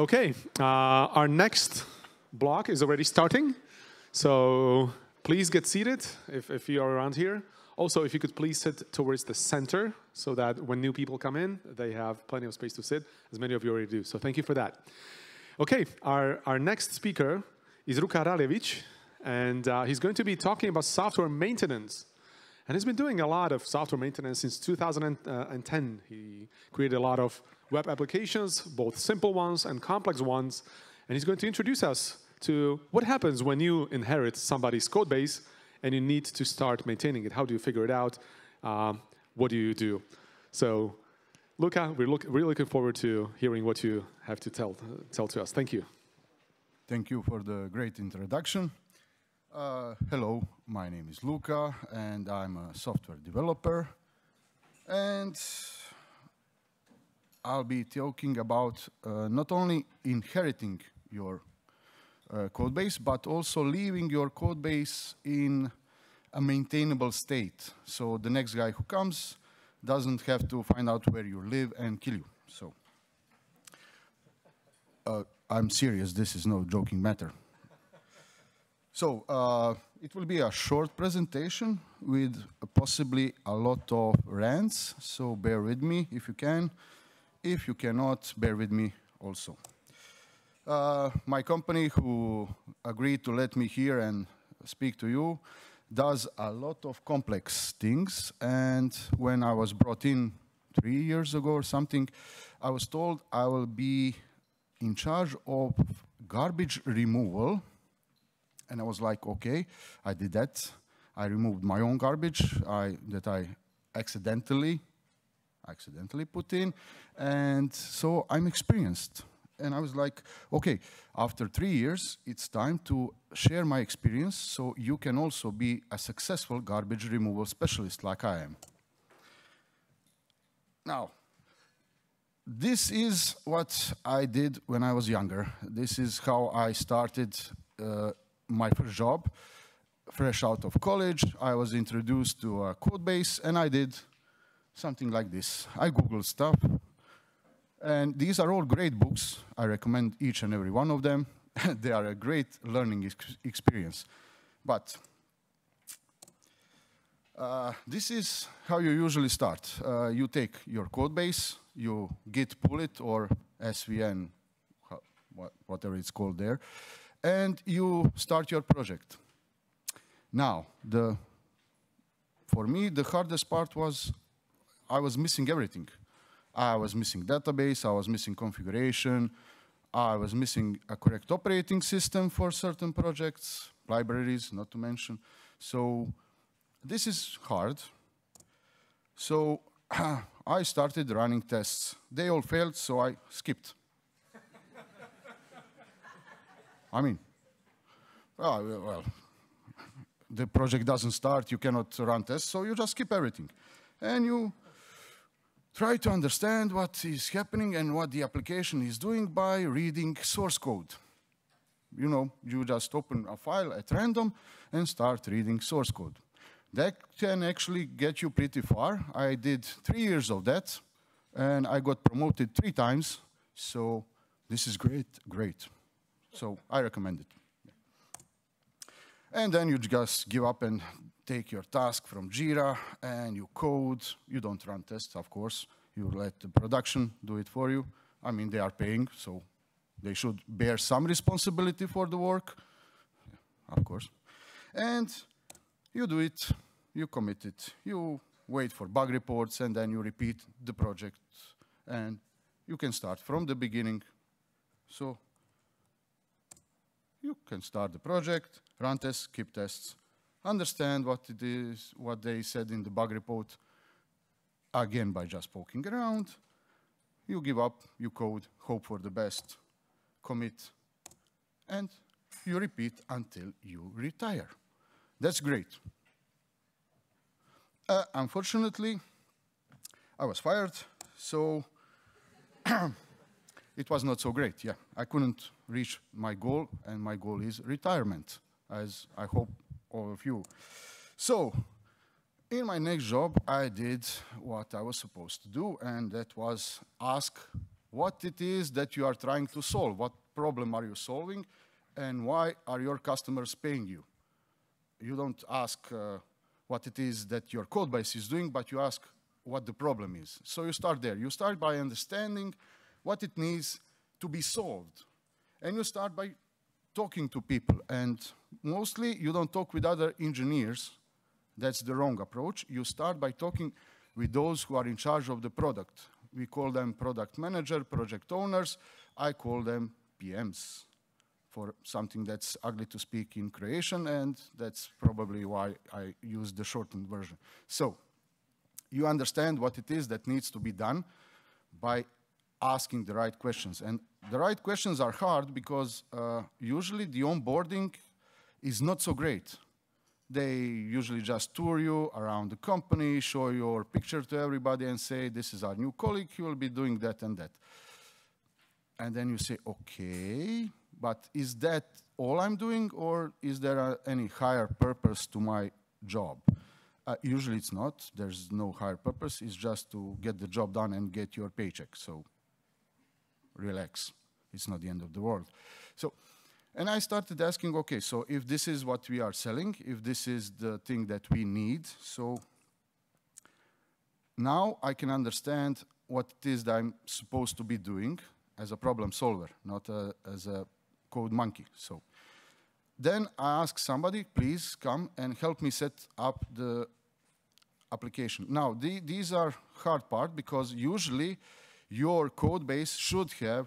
Okay, uh, our next block is already starting. So please get seated if, if you are around here. Also, if you could please sit towards the center so that when new people come in, they have plenty of space to sit, as many of you already do. So thank you for that. Okay, our, our next speaker is Luka Raljević, and uh, he's going to be talking about software maintenance. And he's been doing a lot of software maintenance since 2010. He created a lot of web applications, both simple ones and complex ones. And he's going to introduce us to what happens when you inherit somebody's code base and you need to start maintaining it. How do you figure it out? Um, what do you do? So, Luka, we're look, really looking forward to hearing what you have to tell, tell to us. Thank you. Thank you for the great introduction. Uh, hello, my name is Luka, and I'm a software developer. And I'll be talking about uh, not only inheriting your uh, code base, but also leaving your code base in a maintainable state. So the next guy who comes doesn't have to find out where you live and kill you. So uh, I'm serious, this is no joking matter. So uh, it will be a short presentation with possibly a lot of rants, so bear with me if you can. If you cannot, bear with me also. Uh, my company, who agreed to let me here and speak to you, does a lot of complex things. And when I was brought in three years ago or something, I was told I will be in charge of garbage removal. And I was like, okay, I did that. I removed my own garbage I, that I accidentally accidentally put in. And so I'm experienced. And I was like, okay, after three years, it's time to share my experience so you can also be a successful garbage removal specialist like I am. Now, this is what I did when I was younger. This is how I started uh, my first job. Fresh out of college, I was introduced to a code base, and I did something like this. I Google stuff, and these are all great books. I recommend each and every one of them. they are a great learning ex experience. But uh, this is how you usually start. Uh, you take your code base, you git pull it or SVN, whatever it's called there, and you start your project. Now, the, for me, the hardest part was I was missing everything. I was missing database, I was missing configuration, I was missing a correct operating system for certain projects, libraries, not to mention. So this is hard. So I started running tests. They all failed, so I skipped. I mean, well, well, the project doesn't start, you cannot run tests, so you just skip everything. And you try to understand what is happening and what the application is doing by reading source code. You know, you just open a file at random and start reading source code. That can actually get you pretty far. I did three years of that, and I got promoted three times, so this is great, great. So I recommend it. And then you just give up and take your task from Jira and you code. You don't run tests, of course. You let the production do it for you. I mean, they are paying, so they should bear some responsibility for the work, of course. And you do it, you commit it, you wait for bug reports, and then you repeat the project. And you can start from the beginning. So you can start the project, run tests, keep tests, understand what it is, what they said in the bug report, again by just poking around. You give up, you code, hope for the best, commit, and you repeat until you retire. That's great. Uh, unfortunately, I was fired, so it was not so great. Yeah, I couldn't reach my goal, and my goal is retirement, as I hope all of you. So, in my next job, I did what I was supposed to do, and that was ask what it is that you are trying to solve, what problem are you solving, and why are your customers paying you. You don't ask uh, what it is that your code base is doing, but you ask what the problem is. So you start there. You start by understanding what it needs to be solved. And you start by talking to people. And mostly you don't talk with other engineers. That's the wrong approach. You start by talking with those who are in charge of the product. We call them product manager, project owners. I call them PMs for something that's ugly to speak in Croatian, and that's probably why I use the shortened version. So you understand what it is that needs to be done by asking the right questions. And the right questions are hard because uh, usually the onboarding is not so great. They usually just tour you around the company, show your picture to everybody and say, this is our new colleague, he will be doing that and that. And then you say, okay, but is that all I'm doing or is there a, any higher purpose to my job? Uh, usually it's not. There's no higher purpose. It's just to get the job done and get your paycheck. So relax. It's not the end of the world. So, and I started asking, okay, so if this is what we are selling, if this is the thing that we need, so now I can understand what it is that I'm supposed to be doing as a problem solver, not a, as a code monkey. So then I ask somebody, please come and help me set up the application. Now, the, these are hard part because usually your code base should have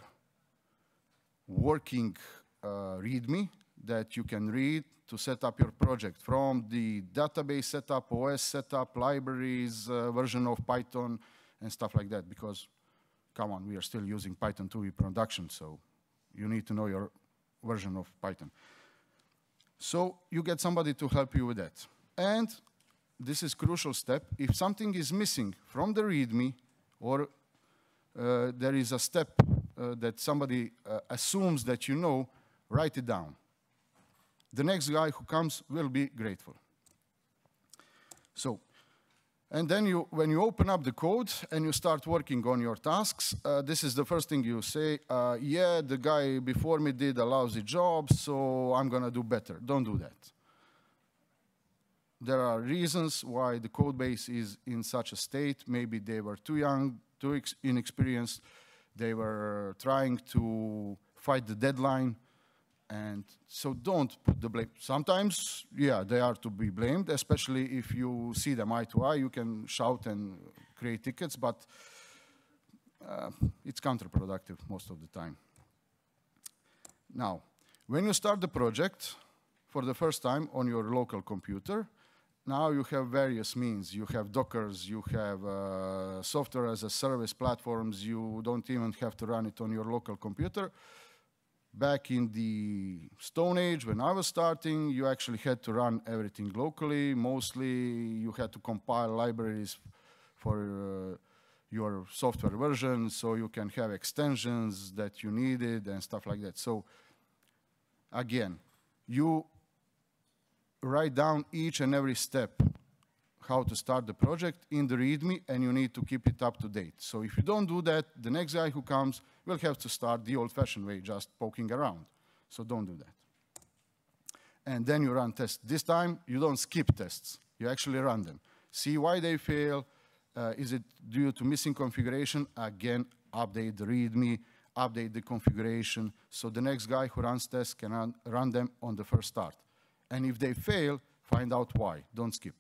working uh, README that you can read to set up your project from the database setup, OS setup, libraries, uh, version of Python, and stuff like that. Because, come on, we are still using Python 2 in production, so you need to know your version of Python. So you get somebody to help you with that. And this is crucial step. If something is missing from the README or uh, there is a step uh, that somebody uh, assumes that you know, write it down. The next guy who comes will be grateful. So, and then you, when you open up the code and you start working on your tasks, uh, this is the first thing you say, uh, yeah, the guy before me did a lousy job, so I'm gonna do better. Don't do that. There are reasons why the code base is in such a state. Maybe they were too young, too inexperienced. They were trying to fight the deadline. And so don't put the blame. Sometimes, yeah, they are to be blamed, especially if you see them eye to eye. You can shout and create tickets, but uh, it's counterproductive most of the time. Now, when you start the project for the first time on your local computer, now you have various means. You have Dockers, you have uh, software as a service platforms. You don't even have to run it on your local computer. Back in the Stone Age, when I was starting, you actually had to run everything locally. Mostly you had to compile libraries for uh, your software version so you can have extensions that you needed and stuff like that. So again, you write down each and every step how to start the project in the README, and you need to keep it up to date. So if you don't do that, the next guy who comes will have to start the old-fashioned way, just poking around. So don't do that. And then you run tests. This time, you don't skip tests. You actually run them. See why they fail. Uh, is it due to missing configuration? Again, update the README, update the configuration, so the next guy who runs tests can run, run them on the first start. And if they fail, find out why. Don't skip.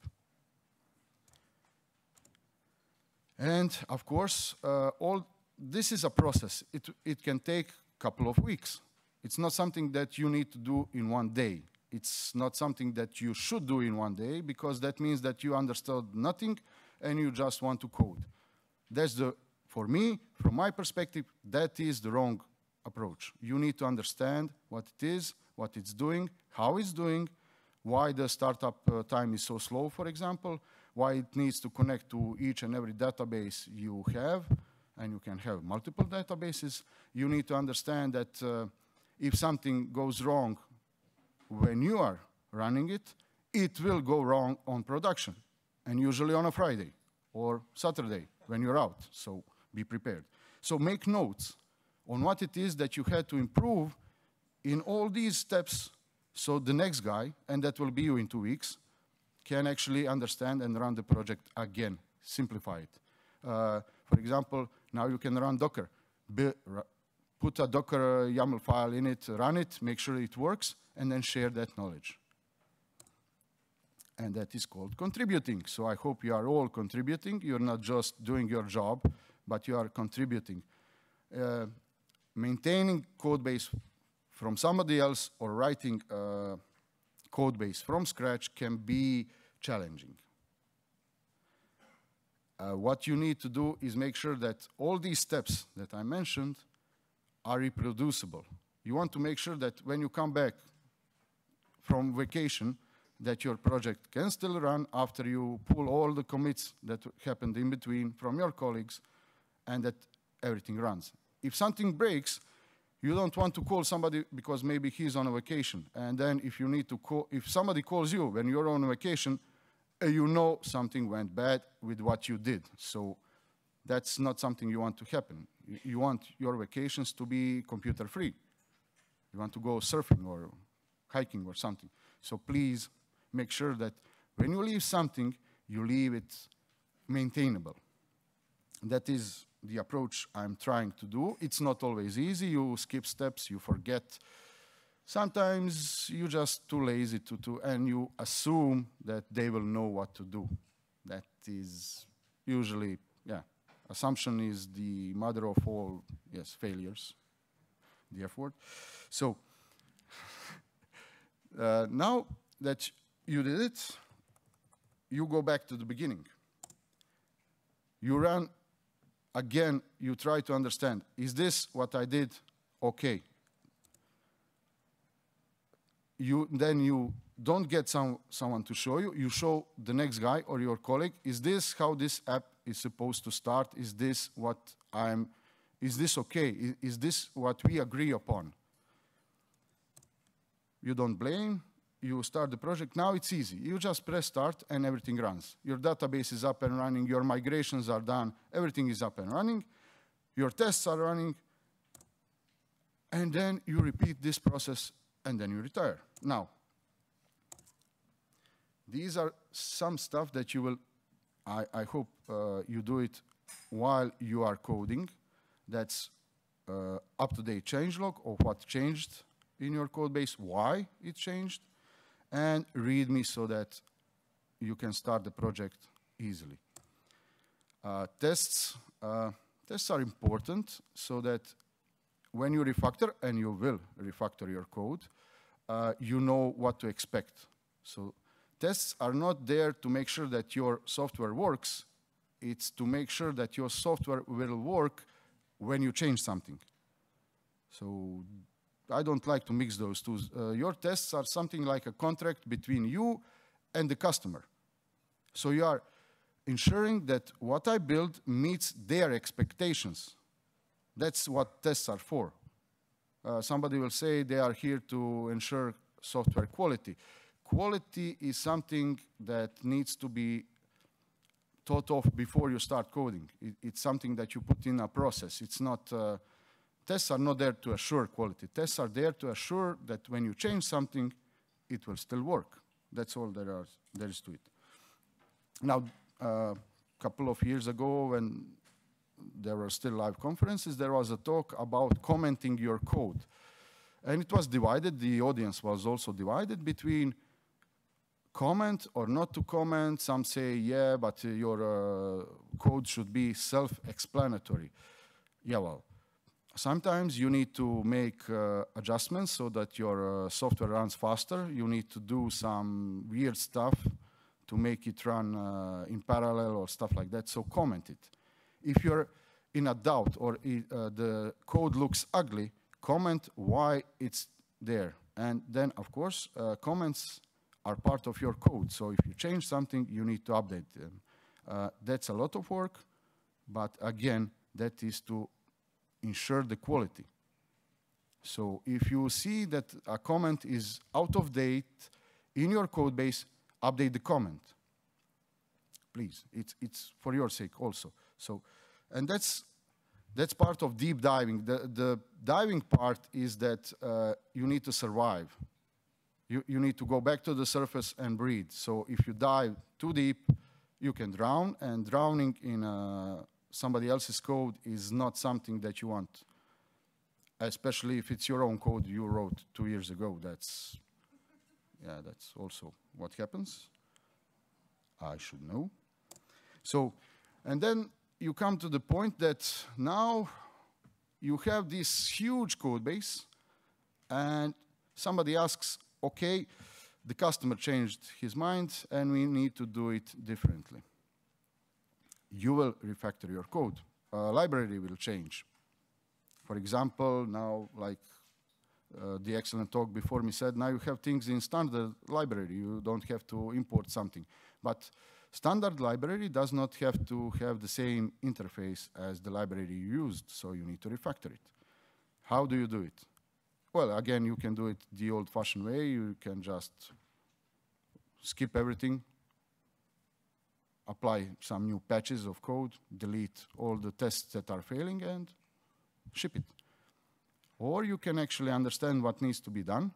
And of course, uh, all this is a process. It, it can take a couple of weeks. It's not something that you need to do in one day. It's not something that you should do in one day because that means that you understood nothing and you just want to code. That's the, for me, from my perspective, that is the wrong approach. You need to understand what it is, what it's doing, how it's doing, why the startup uh, time is so slow, for example, why it needs to connect to each and every database you have, and you can have multiple databases. You need to understand that uh, if something goes wrong when you are running it, it will go wrong on production, and usually on a Friday or Saturday when you're out, so be prepared. So make notes on what it is that you had to improve in all these steps so the next guy, and that will be you in two weeks, can actually understand and run the project again, simplify it. Uh, for example, now you can run Docker. Be, put a Docker YAML file in it, run it, make sure it works, and then share that knowledge. And that is called contributing. So I hope you are all contributing. You're not just doing your job, but you are contributing. Uh, maintaining code base from somebody else or writing a code base from scratch can be challenging. Uh, what you need to do is make sure that all these steps that I mentioned are reproducible. You want to make sure that when you come back from vacation, that your project can still run after you pull all the commits that happened in between from your colleagues and that everything runs. If something breaks, you don't want to call somebody because maybe he's on a vacation. And then if you need to call, if somebody calls you when you're on vacation, uh, you know something went bad with what you did. So that's not something you want to happen. You want your vacations to be computer free. You want to go surfing or hiking or something. So please make sure that when you leave something, you leave it maintainable. That is the approach I'm trying to do. It's not always easy. You skip steps, you forget. Sometimes you're just too lazy to, to, and you assume that they will know what to do. That is usually, yeah, assumption is the mother of all, yes, failures, the F word. So uh, now that you did it, you go back to the beginning. You run again, you try to understand, is this what I did okay? You, then you don't get some, someone to show you, you show the next guy or your colleague, is this how this app is supposed to start? Is this what I'm, is this okay? Is, is this what we agree upon? You don't blame, you start the project. Now it's easy. You just press start and everything runs. Your database is up and running. Your migrations are done. Everything is up and running. Your tests are running. And then you repeat this process and then you retire. Now, these are some stuff that you will, I, I hope uh, you do it while you are coding. That's uh, up-to-date changelog or what changed in your code base, why it changed, and README so that you can start the project easily. Uh, tests, uh, tests are important so that when you refactor, and you will refactor your code, uh, you know what to expect. So tests are not there to make sure that your software works, it's to make sure that your software will work when you change something. So I don't like to mix those two. Uh, your tests are something like a contract between you and the customer. So you are ensuring that what I build meets their expectations. That's what tests are for. Uh, somebody will say they are here to ensure software quality. Quality is something that needs to be thought of before you start coding. It, it's something that you put in a process. It's not uh, Tests are not there to assure quality. Tests are there to assure that when you change something, it will still work. That's all there, are, there is to it. Now, a uh, couple of years ago, when there were still live conferences, there was a talk about commenting your code. And it was divided, the audience was also divided between comment or not to comment. Some say, yeah, but your uh, code should be self-explanatory. Yeah, well, Sometimes you need to make uh, adjustments so that your uh, software runs faster. You need to do some weird stuff to make it run uh, in parallel or stuff like that, so comment it. If you're in a doubt or uh, the code looks ugly, comment why it's there. And then, of course, uh, comments are part of your code. So if you change something, you need to update them. Uh, that's a lot of work, but again, that is to ensure the quality. So if you see that a comment is out of date in your code base, update the comment. Please, it's, it's for your sake also. So, and that's That's part of deep diving. The, the diving part is that uh, you need to survive. You, you need to go back to the surface and breathe. So if you dive too deep, you can drown, and drowning in uh, somebody else's code is not something that you want, especially if it's your own code you wrote two years ago. That's, yeah, that's also what happens. I should know. So, and then you come to the point that now you have this huge code base and somebody asks, okay, the customer changed his mind and we need to do it differently. You will refactor your code. Library will change. For example, now like uh, the excellent talk before me said, now you have things in standard library. You don't have to import something. But Standard library does not have to have the same interface as the library you used, so you need to refactor it. How do you do it? Well, again, you can do it the old-fashioned way. You can just skip everything, apply some new patches of code, delete all the tests that are failing, and ship it. Or you can actually understand what needs to be done,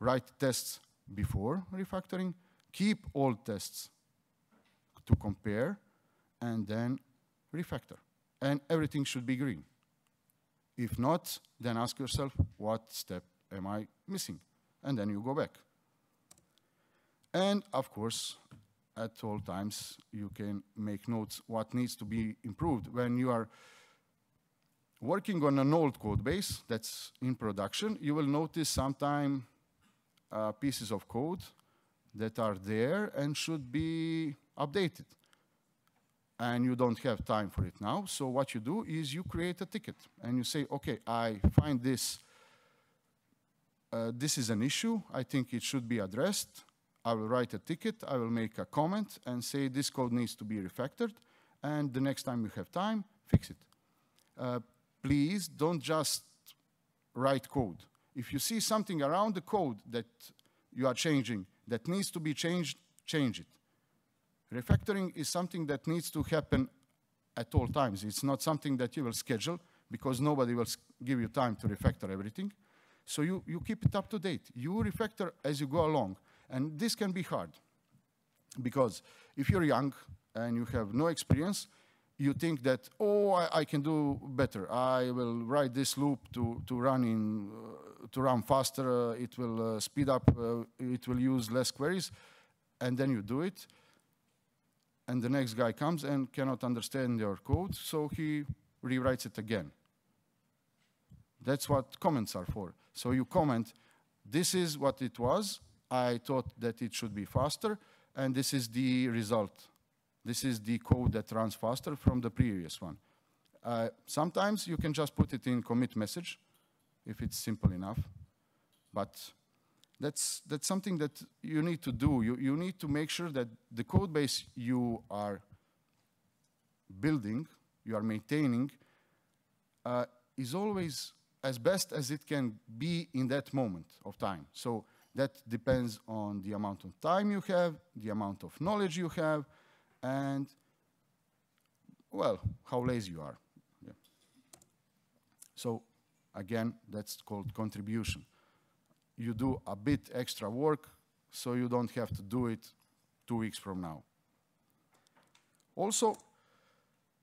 write tests before refactoring, keep all tests to compare, and then refactor. And everything should be green. If not, then ask yourself, what step am I missing? And then you go back. And of course, at all times, you can make notes what needs to be improved. When you are working on an old code base that's in production, you will notice sometime uh, pieces of code that are there and should be updated. And you don't have time for it now. So what you do is you create a ticket and you say, okay, I find this, uh, this is an issue. I think it should be addressed. I will write a ticket. I will make a comment and say this code needs to be refactored. And the next time you have time, fix it. Uh, please don't just write code. If you see something around the code that you are changing that needs to be changed, change it. Refactoring is something that needs to happen at all times. It's not something that you will schedule because nobody will give you time to refactor everything. So you, you keep it up to date. You refactor as you go along. And this can be hard because if you're young and you have no experience, you think that, oh, I, I can do better. I will write this loop to, to run in, uh, to run faster. Uh, it will uh, speed up. Uh, it will use less queries. And then you do it and the next guy comes and cannot understand your code, so he rewrites it again. That's what comments are for. So you comment, this is what it was, I thought that it should be faster, and this is the result. This is the code that runs faster from the previous one. Uh, sometimes you can just put it in commit message, if it's simple enough, but that's, that's something that you need to do. You, you need to make sure that the code base you are building, you are maintaining, uh, is always as best as it can be in that moment of time. So that depends on the amount of time you have, the amount of knowledge you have, and, well, how lazy you are. Yeah. So again, that's called contribution you do a bit extra work so you don't have to do it two weeks from now. Also,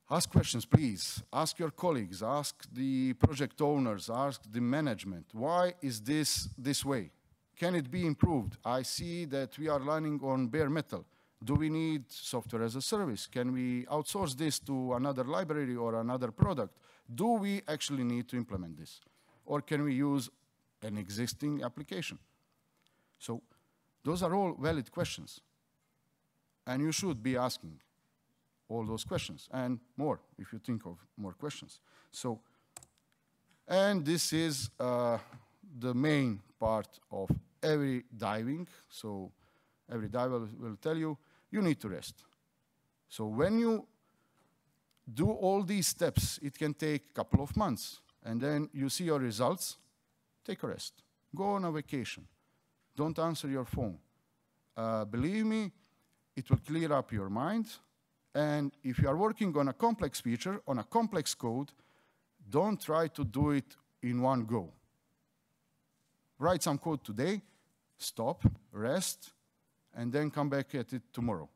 ask questions, please. Ask your colleagues, ask the project owners, ask the management. Why is this this way? Can it be improved? I see that we are running on bare metal. Do we need software as a service? Can we outsource this to another library or another product? Do we actually need to implement this? Or can we use an existing application? So those are all valid questions. And you should be asking all those questions and more if you think of more questions. So, and this is uh, the main part of every diving. So every diver will tell you, you need to rest. So when you do all these steps, it can take a couple of months. And then you see your results, take a rest. Go on a vacation. Don't answer your phone. Uh, believe me, it will clear up your mind. And if you are working on a complex feature, on a complex code, don't try to do it in one go. Write some code today, stop, rest, and then come back at it tomorrow.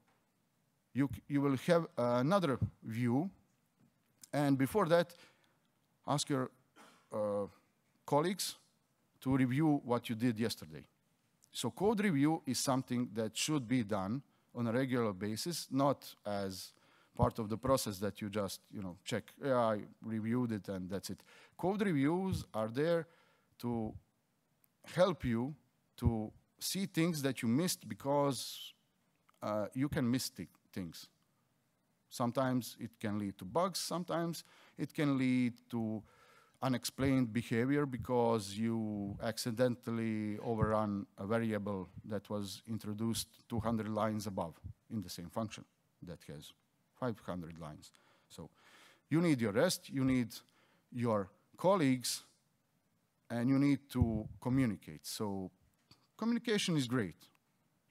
You, you will have another view, and before that, ask your uh, colleagues to review what you did yesterday. So code review is something that should be done on a regular basis, not as part of the process that you just you know check. Yeah, I reviewed it and that's it. Code reviews are there to help you to see things that you missed because uh, you can miss things. Sometimes it can lead to bugs. Sometimes it can lead to unexplained behavior because you accidentally overrun a variable that was introduced 200 lines above in the same function that has 500 lines. So you need your rest, you need your colleagues, and you need to communicate. So communication is great.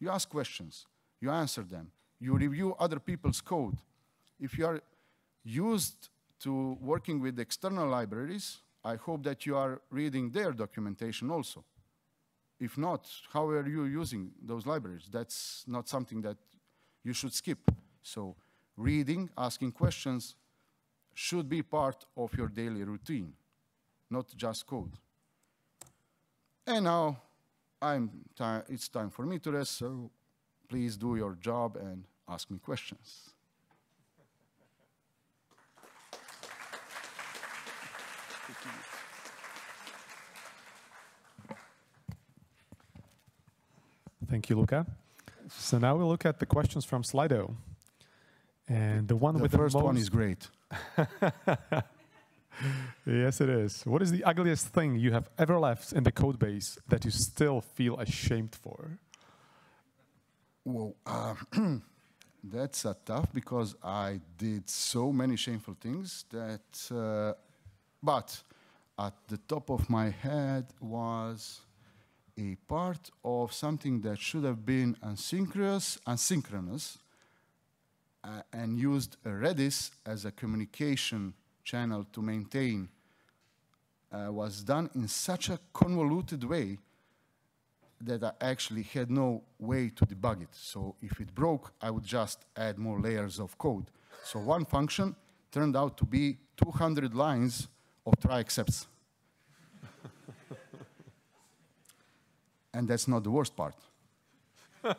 You ask questions, you answer them, you review other people's code. If you are used to working with external libraries, I hope that you are reading their documentation also. If not, how are you using those libraries? That's not something that you should skip. So reading, asking questions should be part of your daily routine, not just code. And now it's time for me to rest, so please do your job and ask me questions. Thank you, Luka. So now we'll look at the questions from Slido. And the one the with the first one is great. yes, it is. What is the ugliest thing you have ever left in the code base that you still feel ashamed for? Well, uh, that's a tough because I did so many shameful things that, uh, but at the top of my head was a part of something that should have been asynchronous, asynchronous uh, and used Redis as a communication channel to maintain uh, was done in such a convoluted way that I actually had no way to debug it. So if it broke, I would just add more layers of code. So one function turned out to be 200 lines of try excepts. and that's not the worst part.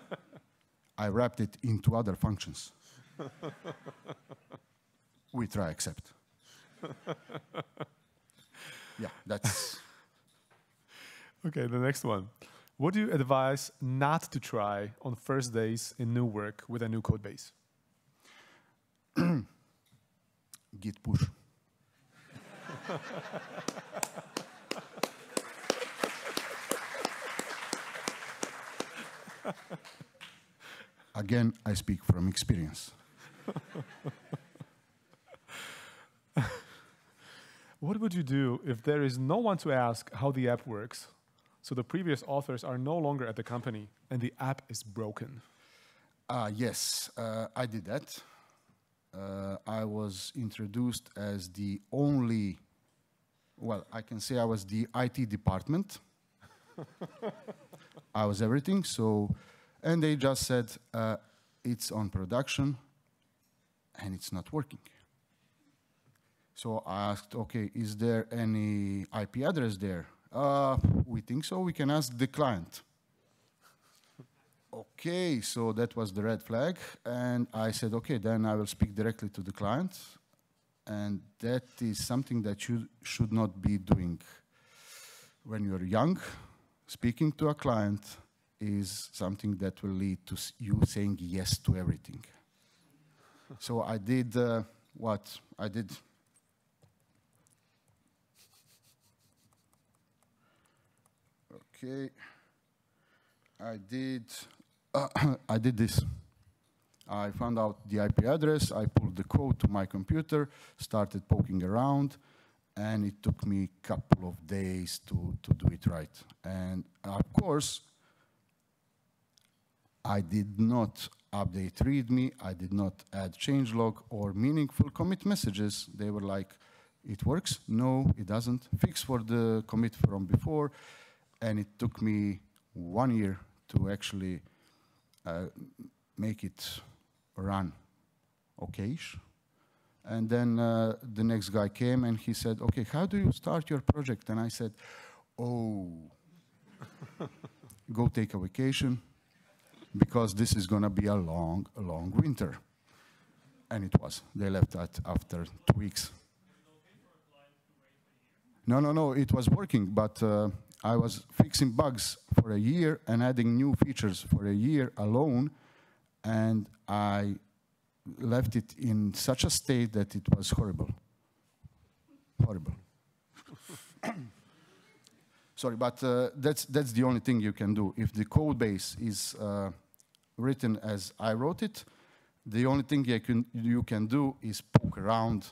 I wrapped it into other functions. we try except. yeah, that's. Okay, the next one. What do you advise not to try on first days in new work with a new code base? Git push. Again, I speak from experience. What would you do if there is no one to ask how the app works? So the previous authors are no longer at the company and the app is broken. Uh, yes, uh, I did that. Uh, I was introduced as the only, well, I can say I was the IT department. I was everything. So, and they just said uh, it's on production and it's not working. So I asked, okay, is there any IP address there? Uh, we think so. We can ask the client. okay, so that was the red flag. And I said, okay, then I will speak directly to the client. And that is something that you should not be doing when you're young. Speaking to a client is something that will lead to you saying yes to everything. so I did uh, what I did. Okay, I did. Uh, I did this. I found out the IP address. I pulled the code to my computer, started poking around, and it took me a couple of days to, to do it right. And of course, I did not update README, I did not add changelog or meaningful commit messages. They were like, it works. No, it doesn't. Fix for the commit from before. And it took me one year to actually uh, make it run okayish. And then uh, the next guy came and he said, okay, how do you start your project? And I said, oh, go take a vacation because this is going to be a long, a long winter. And it was. They left that after two weeks. No, no, no, it was working, but uh, I was fixing bugs for a year and adding new features for a year alone, and I left it in such a state that it was horrible. Horrible. Sorry, but uh, that's, that's the only thing you can do. If the code base is uh, written as I wrote it, the only thing you can, you can do is poke around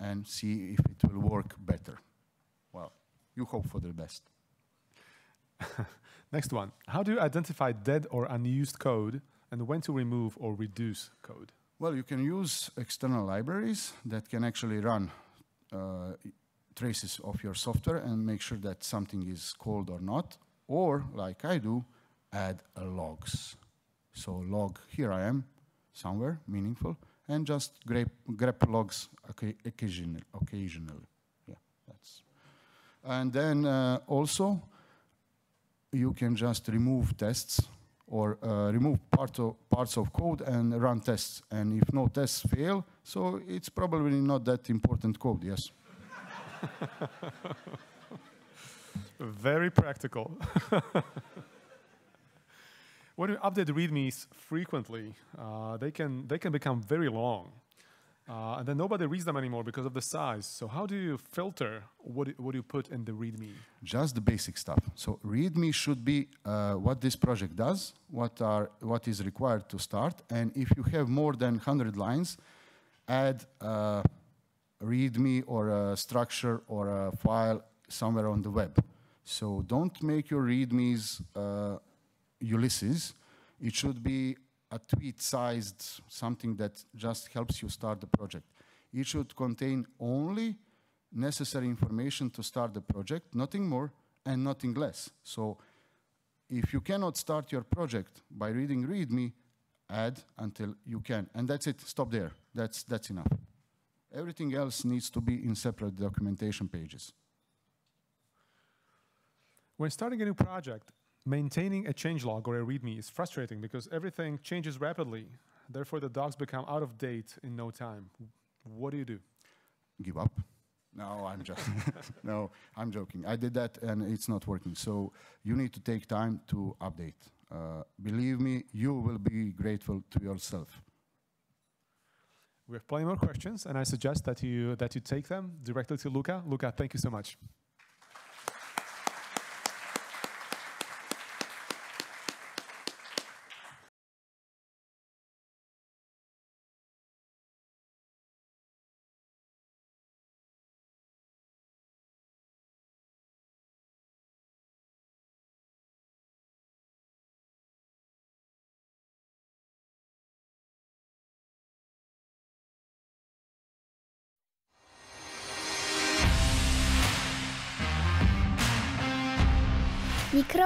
and see if it will work better. Well, you hope for the best. Next one. How do you identify dead or unused code and when to remove or reduce code? Well, you can use external libraries that can actually run uh, traces of your software and make sure that something is called or not. Or, like I do, add logs. So log, here I am, somewhere, meaningful, and just grab, grab logs occasionally. occasionally. Yeah, that's. And then uh, also, you can just remove tests or uh, remove part of, parts of code and run tests. And if no tests fail, so it's probably not that important code, yes. Very practical. when you update readmes frequently, uh, they, can, they can become very long. Uh, and then nobody reads them anymore because of the size. So how do you filter what, what you put in the README? Just the basic stuff. So README should be uh, what this project does, what, are, what is required to start. And if you have more than 100 lines, add a README or a structure or a file somewhere on the web. So don't make your READMEs uh, Ulysses. It should be a tweet-sized something that just helps you start the project. It should contain only necessary information to start the project, nothing more and nothing less. So if you cannot start your project by reading README, add until you can. And that's it, stop there. That's, that's enough. Everything else needs to be in separate documentation pages. When starting a new project, Maintaining a changelog or a README is frustrating because everything changes rapidly. Therefore, the docs become out of date in no time. What do you do? Give up. No, I'm just no, I'm joking. I did that and it's not working. So you need to take time to update. Uh, believe me, you will be grateful to yourself. We have plenty more questions, and I suggest that you that you take them directly to Luka. Luka, thank you so much.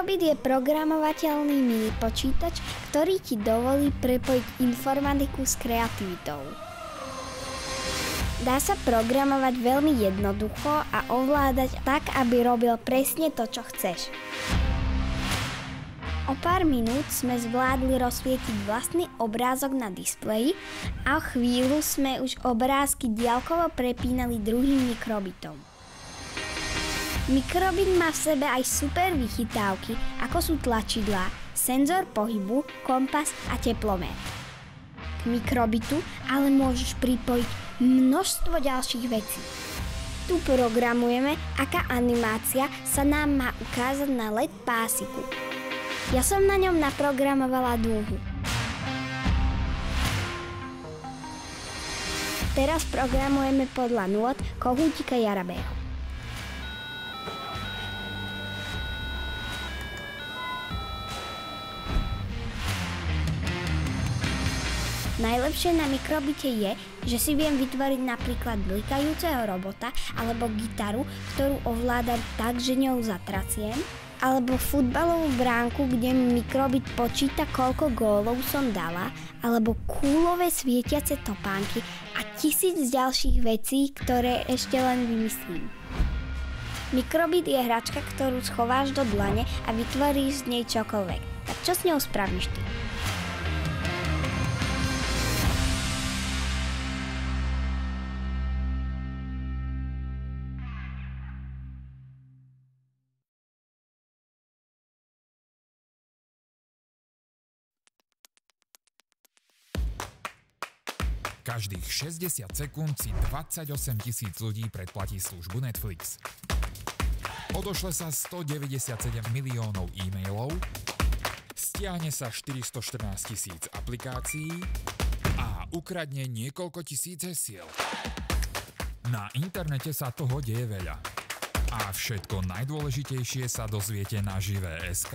Mikrobit je programovateľný mini počítač, ktorý ti dovolí prepojiť informatiku s kreativitou. Dá sa programovať veľmi jednoducho a ovládať tak, aby robil presne to, čo chceš. O pár minút sme zvládli rozsvietiť vlastný obrázok na displeji a chvíľu sme už obrázky diaľkovo prepínali druhým mikrobitom. Mikrobit má v sebe aj super vychytávky, ako sú tlačidlá, senzor pohybu, kompas a teplomer. K mikrobitu ale môžeš pripojiť množstvo ďalších vecí. Tu programujeme, aká animácia sa nám má ukázať na LED pásiku. Ja som na ňom naprogramovala dúhu. Teraz programujeme podľa nôd kohútika Jarabého. Najlepšie na mikrobite je, že si viem vytvoriť napríklad blikajúceho robota alebo gitaru, ktorú ovládam tak, že ňou zatraciem, alebo futbalovú bránku, kde mi mikrobit počíta, koľko gólov som dala, alebo kúlové svietiace topánky a tisíc ďalších vecí, ktoré ešte len vymyslím. Mikrobit je hračka, ktorú schováš do dlane a vytvoríš z nej čokoľvek. Tak čo s ňou spravíš ty? Každých 60 sekúnd si 28 tisíc ľudí predplatí službu Netflix. Odošle sa 197 miliónov e-mailov, stiahne sa 414 tisíc aplikácií a ukradne niekoľko tisíc hesiel. Na internete sa toho deje veľa. A všetko najdôležitejšie sa dozviete na Živé.sk.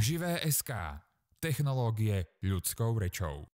Živé.sk. Technológie ľudskou rečou.